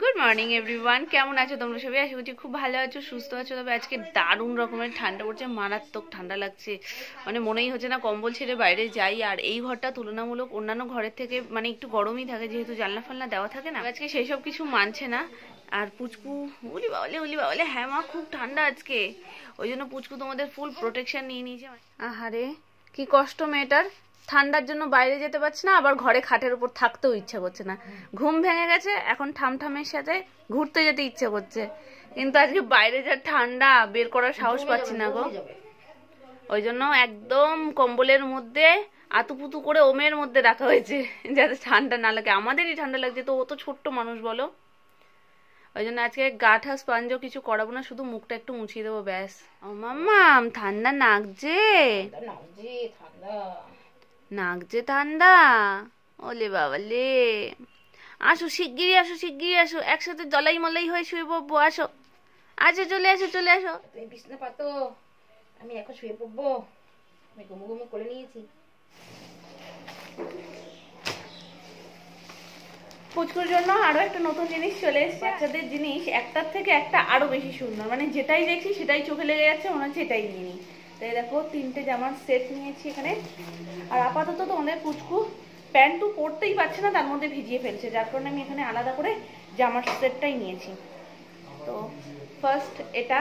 Good morning everyone কেমন আছো তোমরা সবাই? আশা করছি খুব ভালো আছো, সুস্থ আছো। তবে আজকে দারুণ রকমের ঠান্ডা পড়ছে, মারাত্মক ঠান্ডা লাগছে। মানে মনেই হচ্ছে না, কম্বল ছেড়ে বাইরে যাই। আর এই ঘরটা তুলনামূলক অন্যান্য ঘরের থেকে মানে একটু গরমই থাকে, যেহেতু জানলা ফালনা দেওয়া থাকে না। আজকে সেই সব কিছু মানছে না। আর পুচকু, উলি বাবলে উলি বাবলে হ্যাঁ মা, খুব ঠান্ডা আজকে। ওই জন্য পুচকু তোমাদের ফুল প্রোটেকশন নিয়ে নিয়েছে। আহারে, কি কষ্ট মেয়েটার। ঠান্ডার জন্য বাইরে যেতে পারছে না আবার ঘরে খাটের উপর থাকতেও ইচ্ছে করছে না। ঘুম ভেঙে গেছে এখন ঠামঠামের সাথে ঘুরতে যেতে ইচ্ছে করছে। কিন্তু আজকে বাইরে যা ঠান্ডা বের করার সাহস পাচ্ছি না গো। ওই জন্য একদম কম্বলের মধ্যে আতুপুতু করে ওমের মধ্যে রাখা হয়েছে যাতে ঠান্ডা না লাগে। আমাদেরই ঠান্ডা লাগছে তো ও তো ছোট্ট মানুষ বলো। ওই জন্য আজকে গা ঠাস পাঞ্জও কিছু করাবো না শুধু মুখটা একটু মুছিয়ে দেবো ব্যাস। ও মাম্মাম ঠান্ডা নাকছে নাক যে ঠান্ডা। ওলে বাবা লে আসো শিগগিরই আসো শিগগিরই আসো। একসাথে জলাই মলাই হয়ে শুয়ে পড়ব আসো। আচ্ছা চলে আসো চলে আসো। তুমি বিছনা পাতো। আমি এখন শুয়ে পড়ব। আমি ঘুমু ঘুমু করে নিয়েছি। পুচকুর জন্য আরও একটা নতুন জিনিস চলে এসেছে। বাচ্চাদের জিনিস একটার থেকে একটা আরও বেশি সুন্দর। মানে যেটাই দেখছি সেটাই চোখে লেগে যাচ্ছে মনে হচ্ছে এটাই নিয়ে নিই। তাই দেখো তিনটে জামার সেট নিয়েছি এখানে। আর আপাতত তোমাদের পুচকু প্যান্ট তো পরতেই পারছে না, তার মধ্যে ভিজিয়ে ফেলছে। যার কারণে আমি এখানে আলাদা করে জামার সেটটাই নিয়েছি। তো ফার্স্ট এটা,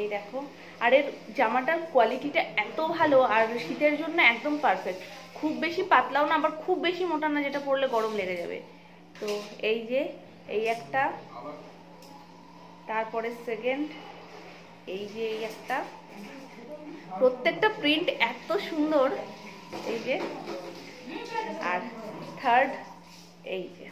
এই দেখো। আর এর জামাটার কোয়ালিটিটা এত ভালো, আর শীতের জন্য একদম পারফেক্ট খুব বেশি পাতলাও না, আবার খুব বেশি মোটা না, যেটা পরলে গরম লেগে যাবে। তো এই যে, এই একটা, তারপরে সেকেন্ড এই যে, এই একটা। প্রত্যেকটা প্রিন্ট এত সুন্দর। এই যে, আর থার্ড এই যে।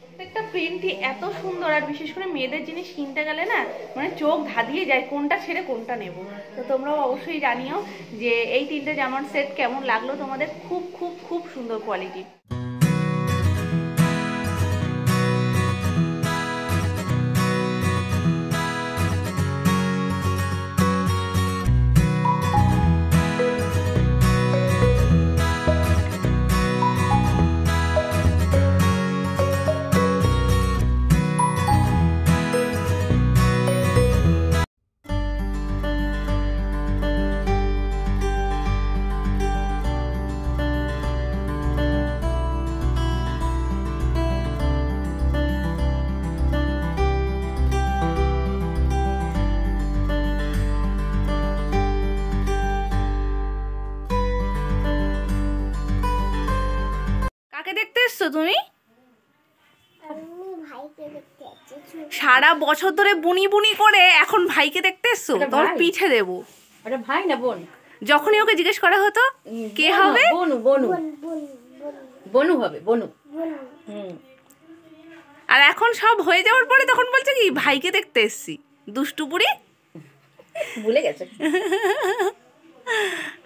প্রত্যেকটা প্রিন্টই এত সুন্দর, আর বিশেষ করে মেয়েদের জিনিস কিনতে গেলে না মানে চোখ ধাঁধিয়ে যায়, কোনটা ছেড়ে কোনটা নেব। তো তোমরাও অবশ্যই জানিও যে এই তিনটে জামার সেট কেমন লাগল, তোমাদের খুব খুব খুব সুন্দর কোয়ালিটি তুমি? সারা বছর ধরে বুনি বুনি করে এখন ভাইকে দেখতে এসছো? তোর পিঠে দেবো। ভাই না বোন? যখনই ওকে জিজ্ঞেস করা হতো কে হবে? বনু বনু। বনু হবে বনু। আর এখন সব হয়ে যাওয়ার পরে তখন বলছে কি ভাইকে দেখতে এসছি। দুষ্টু বুড়ি? ভুলে গেছে।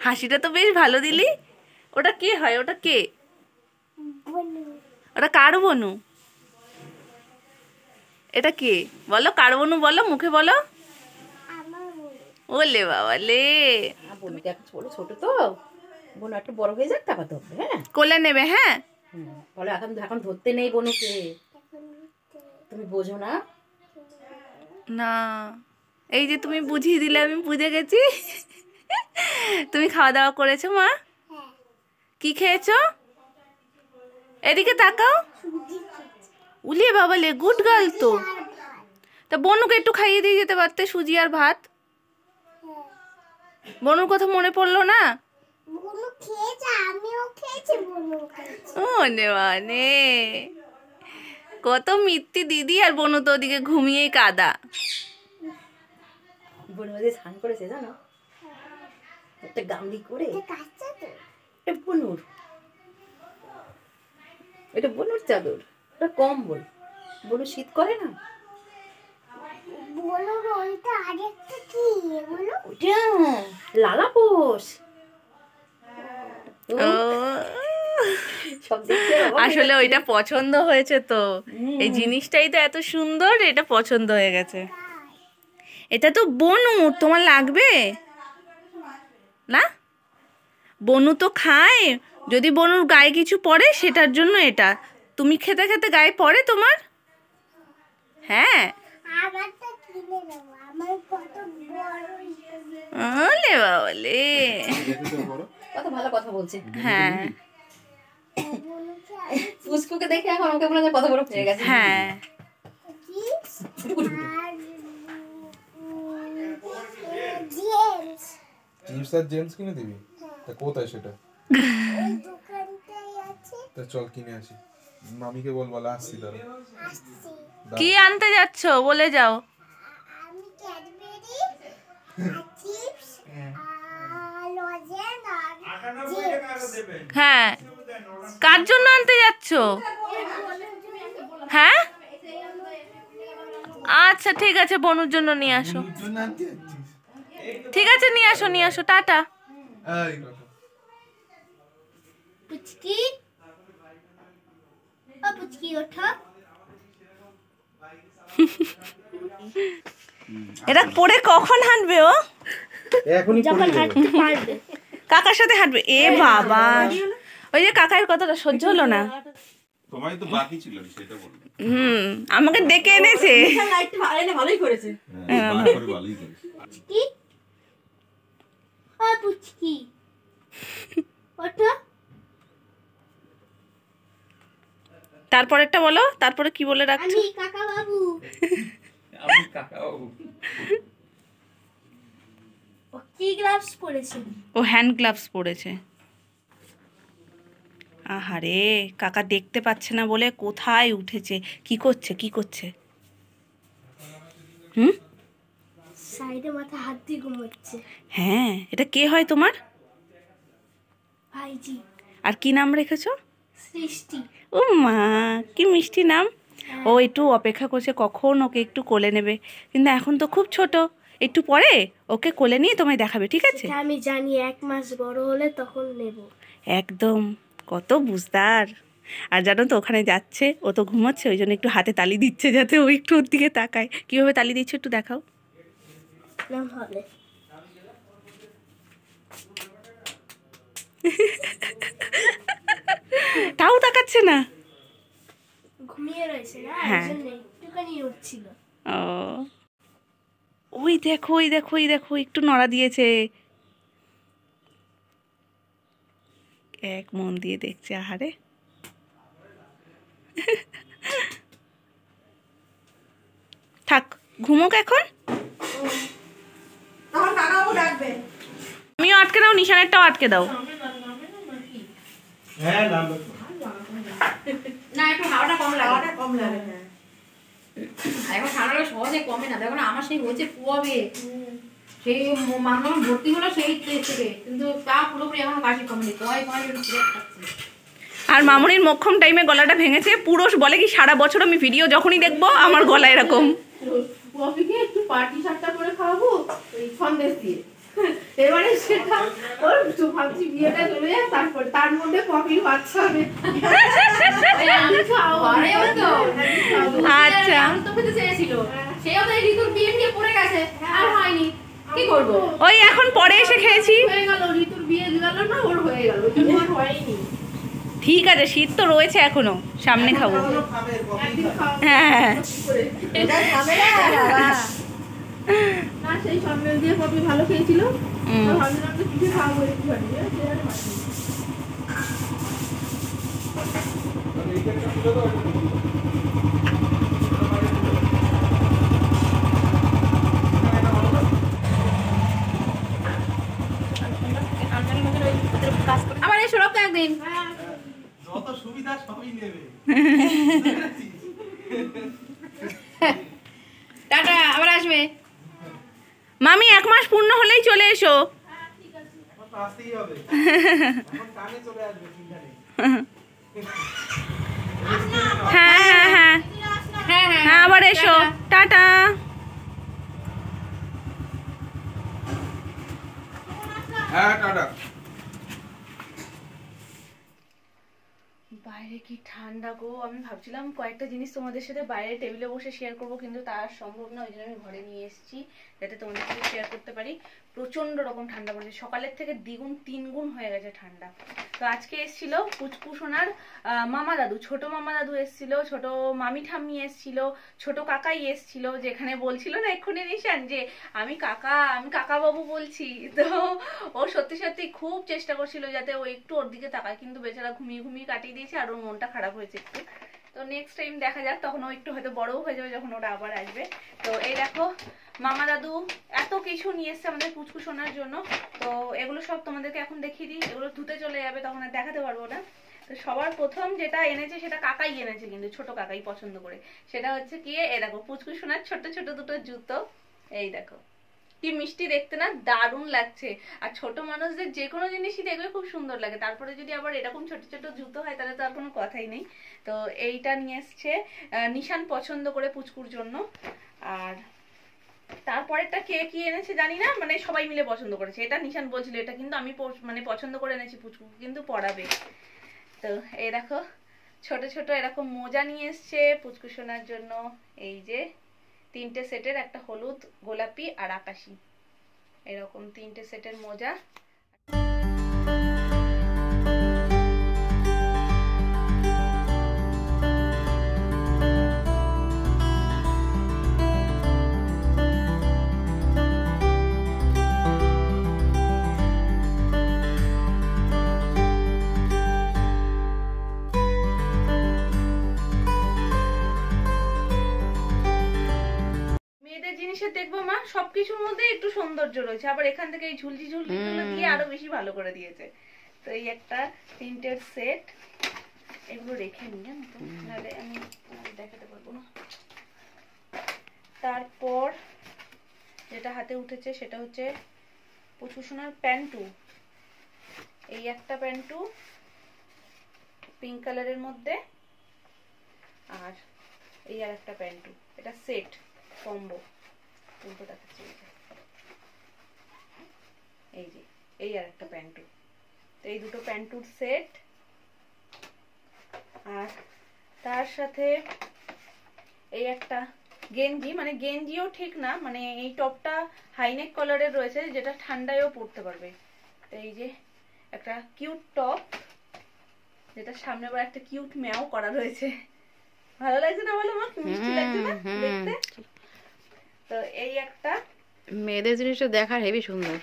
হাসিটা তো বেশ ভালো দিলি। ওটা কে হয়? ওটা কে? ওটা কার বনু এটা কে? বলো কার বনু বলো মুখে বলো। ওলে বাবা লে এখন ছোট ছোট তো। বোন একটু বড় হয়ে যাক তারপর ধরবে হ্যাঁ? কোলে নেবে হ্যাঁ? বলো এখন এখন ধরতে নেই বনুকে। তুমি বোঝো না? না। এই যে তুমি বুঝিয়ে দিলে আমি বুঝে গেছি। তুমি খাওয়া দাওয়া করেছ মা? কি খেয়েছো? এদিকে তাকাও। উলিয়ে বাবা লে গুড গার্ল তো। তা বনুকে একটু খাইয়ে দিয়ে যেতে পারতে সুজি আর ভাত? বনুর কথা মনে পড়ল না? মানে কত মিত্তি দিদি আর বনু তো ওদিকে ঘুমিয়েই কাদা। বনু যে স্নান করেছে জানো? একটা গামলি করে। বনুর। এটা বনুর চাদর। এটা কম্বল বনু শীত করে না? লালা পোষ। আসলে ওইটা পছন্দ হয়েছে তো। এই জিনিসটাই তো এত সুন্দর এটা পছন্দ হয়ে গেছে। এটা তো বনু তোমার লাগবে? না? বনু তো খায়। যদি বনুর গায়ে কিছু পড়ে সেটার জন্য এটা। তুমি খেতে খেতে গায়ে পড়ে তোমার? হ্যাঁ। ওলে বাবলে। কত ভালো কথা বলছে। হ্যাঁ। দেখে এখন আমাকে কত বড় হয়ে গেছে। হ্যাঁ। আর আর জেমস কিনে দিবি? তা কোথায় সেটা? চল কিনে আসি। মামিকে বল বলা আসছি তাহলে কি আনতে যাচ্ছ? বলে যাও। জেমস হ্যাঁ। কার জন্য আনতে যাচ্ছ? হ্যাঁ? আচ্ছা ঠিক আছে বনুর জন্য নিয়ে আসো। ঠিক আছে নিয়ে আসো নিয়ে আসো। টাটা। পুচকি? ও পুচকি ওঠো। এটা পরে কখন হাঁটবে ও? যখন হাঁটতে পারবে। কাকার সাথে হাঁটবে? এ বাবা। ওই যে কাকার কথাটা সহ্য হলো না। তো বাকি ছিল সেটা হুম আমাকে ডেকে এনেছে। লাইটটা ভালোই করেছে হ্যাঁ বার করে ভালোই করেছে। পুচকি? ও পুচকি ওঠো তারপরেরটা বলো তারপরে কি বলে রাখছো? কাকা বাবু আমি ও কি গ্লাভস পরেছে? ও হ্যান্ড গ্লাভস পরেছে। আহারে কাকা দেখতে পাচ্ছে না বলে কোথায় উঠেছে? কি করছে কি করছে? হুম? সাইডে মাথা হাত দিয়ে ঘুমোচ্ছে। হ্যাঁ এটা কে হয় তোমার? ভাইজি। আর কি নাম রেখেছো? সৃষ্টি। ও মা কি মিষ্টি নাম। ও একটু অপেক্ষা করছে কখন ওকে একটু কোলে নেবে। কিন্তু এখন তো খুব ছোট। একটু পরে ওকে কোলে নিয়ে তোমায় দেখাবে ঠিক আছে? আমি জানি এক মাস বড় হলে তখন নেব। একদম কত বুঝদার। আর জানো তো ওখানে যাচ্ছে ও তো ঘুমাচ্ছে ওই জন্য একটু হাতে তালি দিচ্ছে যাতে ও একটু ওর দিকে তাকায়। কীভাবে তালি দিচ্ছে একটু দেখাও। হবে। তাও না? ঘুমিয়ে রয়েছে না হ্যাঁ। একটুখানি উঠছিল। ও। ওই দেখো ওই দেখো ওই দেখো একটু নড়া দিয়েছে। এক মন দিয়ে দেখছে আহারে। থাক ঘুমোক এখন। আমিও আটকে দাও নিশানেরটাও আটকে দাও। হ্যাঁ নাম না একটু হাওয়াটা কম লাগে। হাওয়াটা কম লাগে হ্যাঁ। আর এখন ঠান্ডাটা সহজে কমে না। দেখো না আমার সেই হচ্ছে পুয়াবে সেই মামা ভর্তি হলো সেই থেকে। কিন্তু তা পুরোপুরি এখন কাশি কমেনি। কয় কয় খাচ্ছে আর মামনির মক্ষম টাইমে গলাটা ভেঙেছে। পুরুষ বলে কি সারা বছর আমি ভিডিও যখনই দেখব আমার গলা এরকম। একটু পার্টি সাতটা করে খাওয়াবো ওই সন্দেশ দিয়ে। এবারে সেটা ওর ভাবছি বিয়েটা চলে যায় তারপর তার মধ্যে বাচ্চা হবে। আচ্ছা। চেয়েছিল। সেও তো ঋতুর বিয়ে নিয়ে পড়ে গেছে আর হয়নি। কি করব? ওই এখন পরে এসে খেয়েছি। হয়ে গেল ঋতুর বিয়ে গেল না ওর হয়ে গেল। কিন্তু ওর হয়নি। ঠিক আছে শীত তো রয়েছে এখনও সামনে খাব। হ্যাঁ। না সেই সন্দেশ দিয়ে কফি ভালো খেয়েছিল। তো ভাবছিলাম যে কিছু খাওয়াবো একটুখানি সে আর হয়নি। আবার এসো রক্ত একদিন। যত সুবিধা সবই নেবে টাটা আবার আসবে মামি, এক মাস পূর্ণ হলেই চলে এসো। হ্যাঁ হ্যাঁ হ্যাঁ। হ্যাঁ আবার এসো। টাটা। হ্যাঁ টাটা। বাইরে কি ঠান্ডা গো। আমি ভাবছিলাম কয়েকটা জিনিস তোমাদের সাথে বাইরে টেবিলে বসে শেয়ার করব, কিন্তু তা আর সম্ভব না, ওই জন্য আমি ঘরে নিয়ে এসেছি, যাতে তোমাদের সাথে শেয়ার করতে পারি। প্রচণ্ড রকম ঠান্ডা পড়েছে। সকালের থেকে দ্বিগুণ, তিনগুণ হয়ে গেছে ঠান্ডা। তো আজকে এসেছিল পুচকু সোনার মামা দাদু। ছোট মামা দাদু এসেছিল, ছোট মামি ঠাম্মি এসেছিল, ছোট কাকাই এসেছিল, যেখানে বলছিল না এক্ষুনি নিশান যে, আমি কাকা আমি কাকা বাবু বলছি। তো ও সত্যি সত্যি খুব চেষ্টা করছিল যাতে ও একটু ওর দিকে তাকায়, কিন্তু বেচারা ঘুমিয়ে ঘুমিয়ে কাটিয়ে দিয়েছে আর ওর মনটা খারাপ হয়েছে একটু। তো নেক্সট টাইম দেখা যাক, তখন ও একটু হয়তো বড়ও হয়ে যাবে যখন ওরা আবার আসবে। তো এই দেখো, মামা দাদু এত কিছু নিয়ে এসছে আমাদের পুচকু শোনার জন্য। তো এগুলো সব তোমাদেরকে এখন দেখিয়ে দিই, এগুলো ধুতে চলে যাবে, তখন আর দেখাতে পারব না। তো সবার প্রথম যেটা এনেছে, সেটা কাকাই এনেছে কিন্তু, ছোট কাকাই পছন্দ করে। সেটা হচ্ছে কি এ দেখো পুচকু সোনার ছোট ছোট দুটো জুতো। এই দেখো। কি মিষ্টি দেখতে না দারুণ লাগছে। আর ছোট মানুষদের যে কোনো জিনিসই দেখবে খুব সুন্দর লাগে। তারপরে যদি আবার এরকম ছোট ছোট জুতো হয়, তাহলে তো আর কোনো কথাই নেই। তো এইটা নিয়ে এসছে নিশান পছন্দ করে পুচকুর জন্য। আর তারপরেরটা কে কি এনেছে জানি না মানে সবাই মিলে পছন্দ করেছে। এটা নিশান বলছিল, এটা কিন্তু আমি মানে পছন্দ করে এনেছি পুচকু কিন্তু পড়াবে তো এই দেখো, ছোট ছোট এরকম মোজা নিয়ে এসছে পুচকু সোনার জন্য। এই যে তিনটে সেটের একটা হলুদ গোলাপি আর আকাশি। এরকম তিনটে সেটের মোজা। সবকিছুর মধ্যে একটু সৌন্দর্য রয়েছে। আবার এখান থেকে এই ঝুলঝি ঝুলঝি গুলো দিয়ে আরও বেশি ভালো করে দিয়েছে। তো এই একটা তিনটের সেট এগুলো রেখে নি জানো তো? নাহলে আমি দেখাতে পারব না। তারপর যেটা হাতে উঠেছে সেটা হচ্ছে পুচু সোনার প্যান্টু। এই একটা প্যান্টু পিঙ্ক কালারের মধ্যে আর এই আর একটা প্যান্টু। এটা সেট কম্বো। উল্টো দেখাচ্ছি এই যে। এই আর একটা প্যান্টু। তো এই দুটো প্যান্টুর সেট। আর তার সাথে এই একটা গেঞ্জি মানে গেঞ্জিও ঠিক না মানে এই টপটা হাইনেক কালারের রয়েছে যেটা ঠান্ডায়ও পরতে পারবে। তো এই যে একটা কিউট টপ যেটা সামনে আবার একটা কিউট ম্যাও করা রয়েছে। ভালো লাগছে না বলো কি মিষ্টি লাগছে না দেখতে? তো এই একটা। মেয়েদের জিনিসটা দেখার হেবি সুন্দর।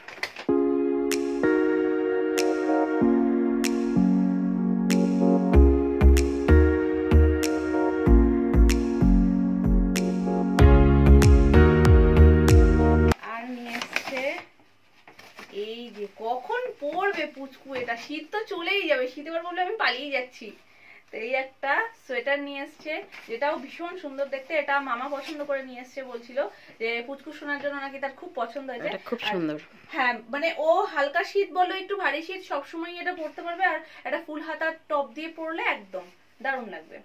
আর নিয়ে এসছে এই যে কখন পড়বে পুচকু এটা? শীত তো চলেই যাবে শীত এবার বললে আমি পালিয়ে যাচ্ছি। এই একটা সোয়েটার নিয়ে এসছে যেটাও ভীষণ সুন্দর দেখতে। এটা মামা পছন্দ করে নিয়ে এসছে বলছিল যে পুচকু শোনার জন্য নাকি তার খুব পছন্দ হয়েছে। খুব সুন্দর। হ্যাঁ মানে ও হালকা শীত বলো একটু ভারী শীত সবসময় এটা পরতে পারবে। আর একটা ফুল হাতার টপ দিয়ে পরলে একদম দারুণ লাগবে।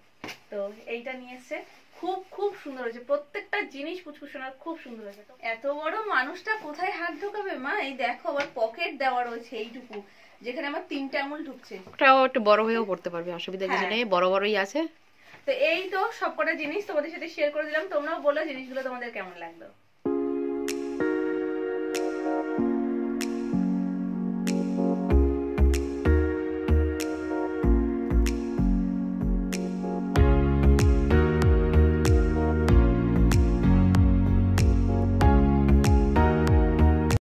তো এইটা নিয়ে এসছে। খুব খুব সুন্দর হয়েছে। প্রত্যেকটা জিনিস পুচকুসোনার খুব সুন্দর হয়েছে। এত বড় মানুষটা কোথায় হাত ঢোকাবে মা? এই দেখো আবার পকেট দেওয়া রয়েছে এইটুকু। যেখানে আমার তিনটে আঙুল ঢুকছে। ওটাও একটু বড় হয়েও পড়তে পারবে অসুবিধা কিছু হ্যাঁ। নেই বড় বড়ই আছে। তো এই তো সবকটা জিনিস তোমাদের সাথে শেয়ার করে দিলাম তোমরাও বলো জিনিসগুলো তোমাদের কেমন লাগল।